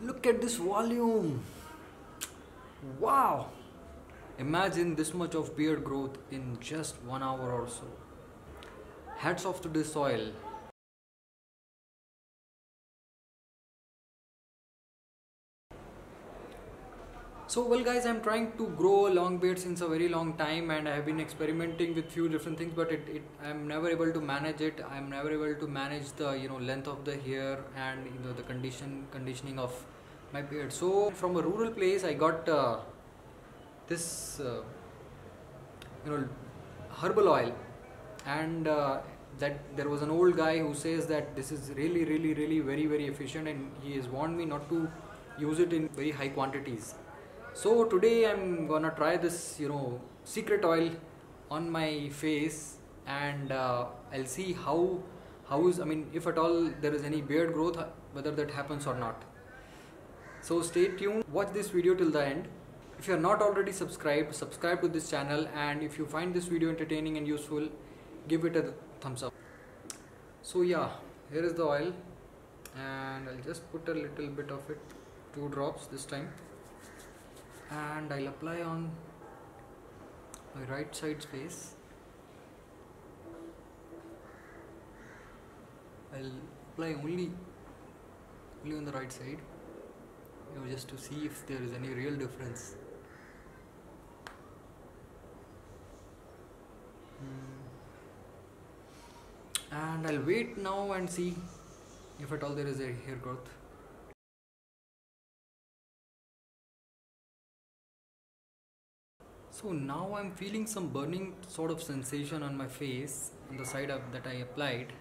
Look at this volume. Wow. Imagine this much of beard growth in just one hour or so. Hats off to this oil. So well guys I'm trying to grow a long beard since a very long time and I have been experimenting with few different things but it, it I'm never able to manage it. I'm never able to manage the you know length of the hair and you know the condition conditioning of my beard. So from a rural place I got uh, this uh, you know herbal oil. And uh, that there was an old guy who says that this is really really really very very efficient and he has warned me not to use it in very high quantities so today i'm gonna try this you know secret oil on my face and uh, i'll see how how is i mean if at all there is any beard growth whether that happens or not. So stay tuned watch this video till the end. If you are not already subscribed subscribe to this channel and if you find this video entertaining and useful give it a thumbs up. So yeah here is the oil and i'll just put a little bit of it two drops this time and I'll apply on my right side space. I'll apply only only on the right side. You know just to see if there is any real difference. Hmm. and I'll wait now and see if at all there is a hair growth So now I'm feeling some burning sort of sensation on my face on the side of that I applied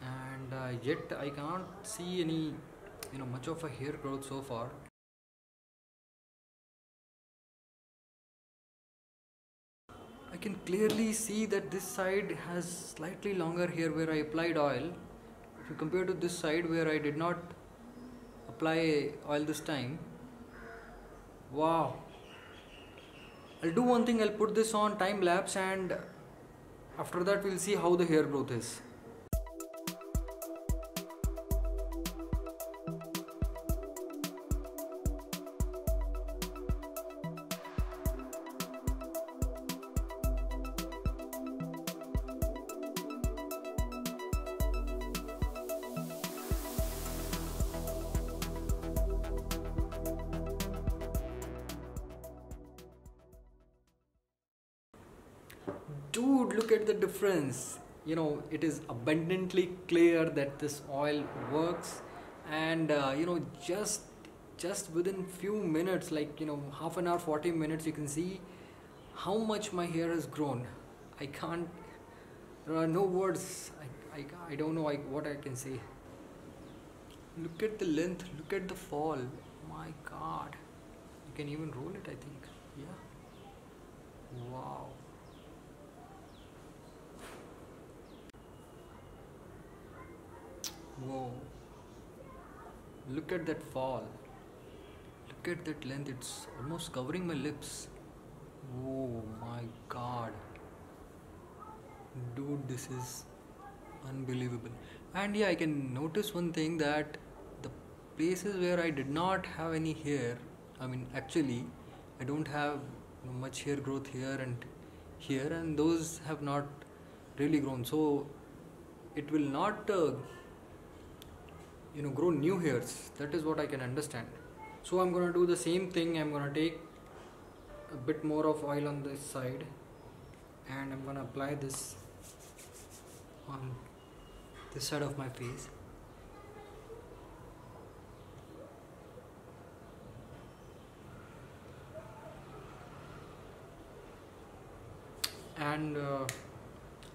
and uh, yet I can't see any you know much of a hair growth so far. I can clearly see that this side has slightly longer hair where I applied oil. If you compare to this side where I did not apply oil this time. Wow, I'll do one thing. I'll put this on time lapse and after that we'll see how the hair growth is dude look at the difference. You know it is abundantly clear that this oil works and uh, you know just just within few minutes like you know half an hour 40 minutes you can see how much my hair has grown. I can't there are no words. I, I, I don't know what i can say. Look at the length. Look at the fall. My god. You can even roll it i think. Yeah. Wow Whoa. Look at that fall. Look at that length. It's almost covering my lips. Oh my god. Dude, this is unbelievable. And yeah, I can notice one thing that the places where I did not have any hair, I mean, actually, I don't have much hair growth here and here, and those have not really grown. So it will not. Uh, you know grow new hairs. That is what I can understand. So I'm gonna do the same thing. I'm gonna take a bit more of oil on this side and I'm gonna apply this on this side of my face. And uh,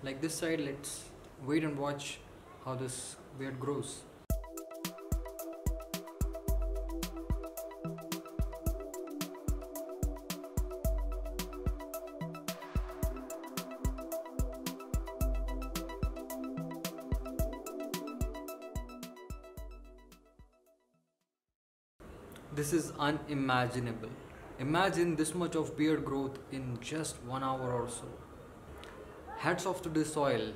like this side let's wait and watch how this beard grows This is unimaginable. Imagine this much of beard growth in just one hour or so. Hats off to this oil.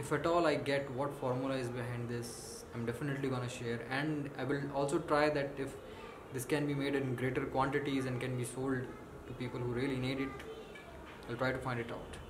if at all i get what formula is behind this i'm definitely gonna share and i will also try that if this can be made in greater quantities and can be sold to people who really need it i'll try to find it out